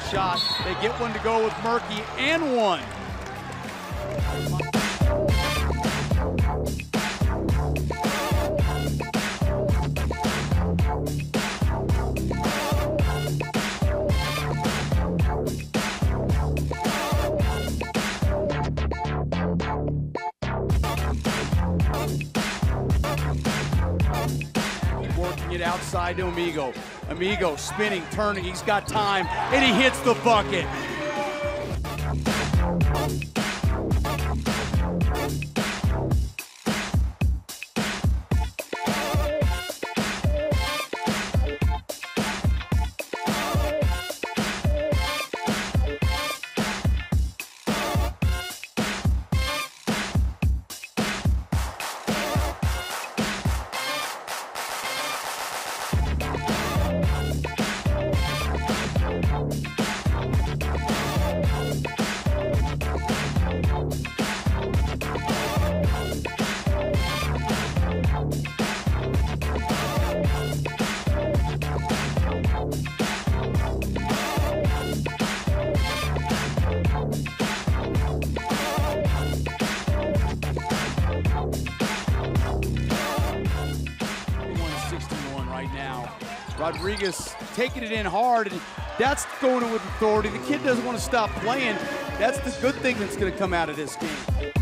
shot. They get one to go with Murky and one. It outside to Amigo. Amigo spinning, turning, he's got time, and he hits the bucket. Rodriguez taking it in hard, and that's going with authority. The kid doesn't want to stop playing. That's the good thing that's going to come out of this game.